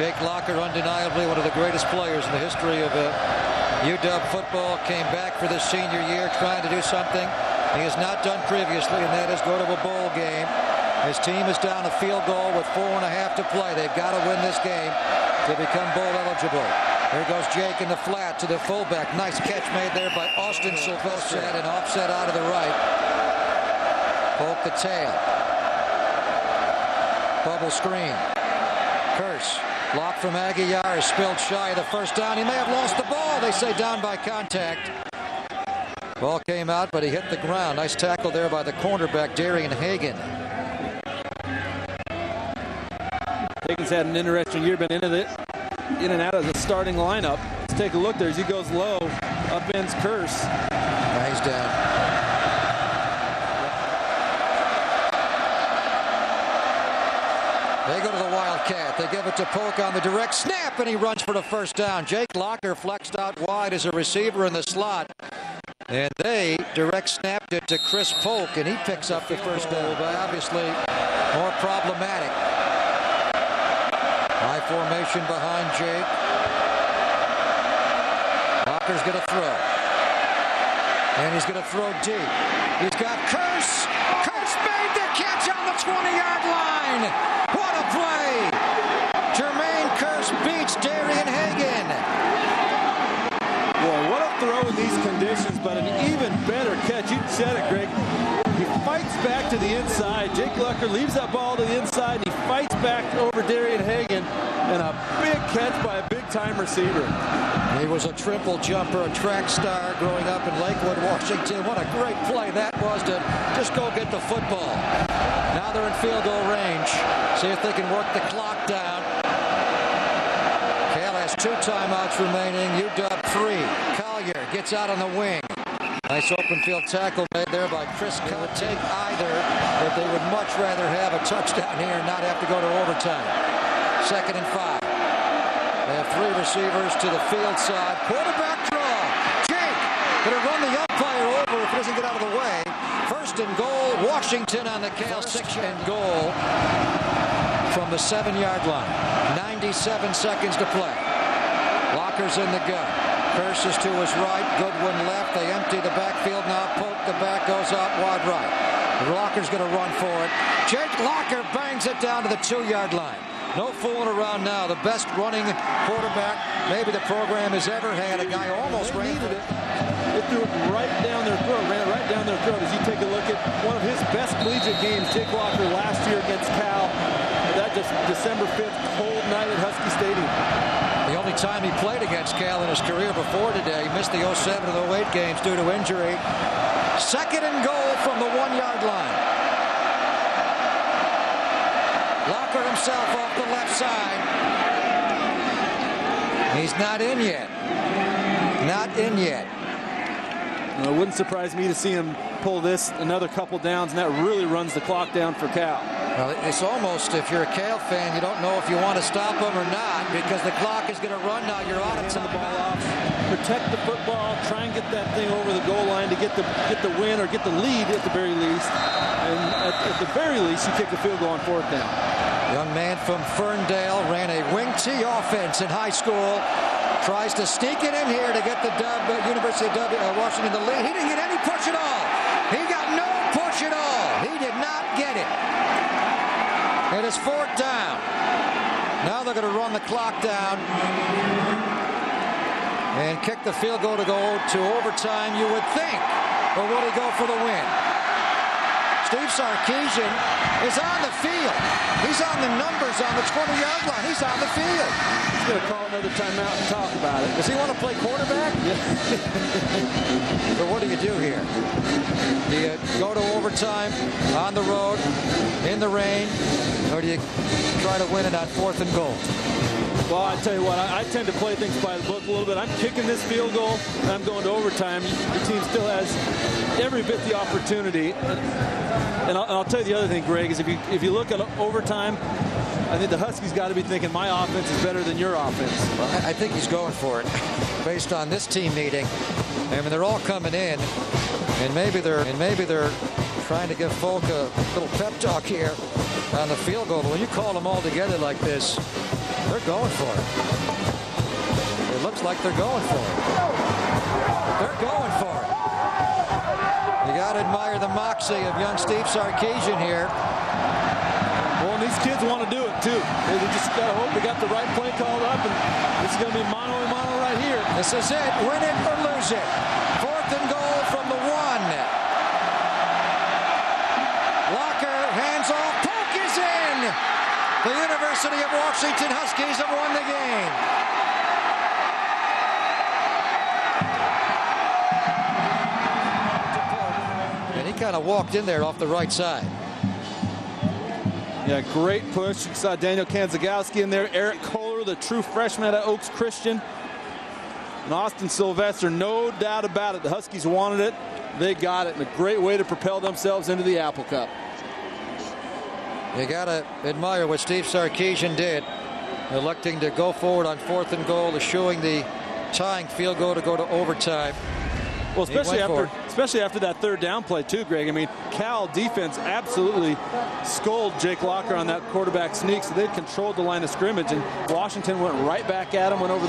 Jake Locker, undeniably one of the greatest players in the history of uh, UW football, came back for this senior year trying to do something he has not done previously, and that is go to a bowl game. His team is down a field goal with four and a half to play. They've got to win this game to become bowl eligible. Here goes Jake in the flat to the fullback. Nice catch made there by Austin Sylvester. An offset out of the right. Polk the tail. Bubble screen. Kearse. Block from Aguilar is spilled shy of the first down. He may have lost the ball. They say down by contact. Ball came out, but he hit the ground. Nice tackle there by the cornerback, Darian Hagan. Hagan's had an interesting year, been in, it, in and out of the starting lineup. Let's take a look there as he goes low. Upends Kearse. Now he's down. They go to the Wildcat. They give it to Polk on the direct snap, and he runs for the first down. Jake Locker flexed out wide as a receiver in the slot. And they direct snapped it to Chris Polk, and he picks up the first down. But obviously more problematic. High formation behind Jake. Locker's going to throw. And he's going to throw deep. He's got Curse! Kearse made the catch on the 20-yard line. What a play. Jermaine Kearse beats Darian Hagan. Boy, what a throw in these conditions, but an even better catch. You said it, Greg. He fights back to the inside. Jake Locker leaves that ball to the inside, and he fights back over Darian Hagan, and a big catch by a big-time receiver. He was a triple jumper, a track star growing up in Lakewood, Washington. What a great play that was to just go get the football. Now they're in field goal range. See if they can work the clock down. Two timeouts remaining. UW three. Collier gets out on the wing. Nice open field tackle made there by Chris They would take either, but they would much rather have a touchdown here and not have to go to overtime. Second and five. They have three receivers to the field side. Quarterback draw. Jake going to run the umpire over if he doesn't get out of the way. First and goal. Washington on the Cal six and goal from the seven-yard line. 97 seconds to play. Locker's in the gun. Kearse is to his right. Goodwin left. They empty the backfield now. Polk the back goes out wide right. Locker's going to run for it. Jake Locker bangs it down to the two-yard line. No fooling around now. The best running quarterback maybe the program has ever had. A guy almost ran it. It threw it right down their throat, ran it right down their throat. As you take a look at one of his best collegiate games, Jake Locker last year against Cal. That just December 5th, cold night at Husky Stadium. Only time he played against Cal in his career before today, he missed the 07 and 08 games due to injury. Second and goal from the one-yard line. Locker himself off the left side. He's not in yet. Not in yet. Well, it wouldn't surprise me to see him pull this another couple downs, and that really runs the clock down for Cal. Well, it's almost, if you're a Cal fan, you don't know if you want to stop him or not because the clock is going to run now. You're out of time. the ball off. Protect the football. Try and get that thing over the goal line to get the get the win or get the lead at the very least. And at, at the very least, you kick the field goal on fourth down. Young man from Ferndale ran a wing T offense in high school. Tries to sneak it in here to get the dub, uh, University of w, uh, Washington the lead. He didn't get any push at all. He got no push at all. He did not get it. It is fourth down. Now they're going to run the clock down and kick the field goal to go to overtime, you would think. Or will he go for the win? Steve Sarkisian is on the field. He's on the numbers on the 20-yard line. He's on the field. He's going to call another timeout and talk about it. Does he want to play quarterback? Yeah. but what do you do here? Do you uh, go to overtime on the road in the rain, or do you try to win it on fourth and goal? Well, I tell you what, I, I, tend to play things by the book a little bit. I'm kicking this field goal, and I'm going to overtime. The team still has every bit the opportunity. And I'll, and I'll, tell you the other thing, Greg, is if you if you look at overtime, I think the Huskies got to be thinking my offense is better than your offense. Well, I think he's going for it based on this team meeting. I mean, they're all coming in, and maybe they're and maybe they're trying to give Folk a little pep talk here on the field goal. But when you call them all together like this, They're going for it. It looks like they're going for it. They're going for it. You got to admire the moxie of young Steve Sarkisian here. Well, and these kids want to do it too. They just got to hope they got the right play called up, and this is going to be mano a mano right here. This is it. Win it or lose it. Fourth and goal from the one. Locker hands off. Polk is in. The University of Washington Huskies have won the game. And he kind of walked in there off the right side. Yeah, great push. You saw Daniel Kanczugowski in there. Erik Kohler, the true freshman at Oaks Christian. And Austin Sylvester, no doubt about it. The Huskies wanted it. They got it. And a great way to propel themselves into the Apple Cup. You got to admire what Steve Sarkisian did, electing to go forward on fourth and goal, eschewing the tying field goal to go to overtime. Well, especially after especially after that third down play too, Greg. I mean, Cal defense absolutely scolded Jake Locker on that quarterback sneak, so they controlled the line of scrimmage, and Washington went right back at him, went over the